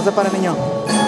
Esperança para nenhum.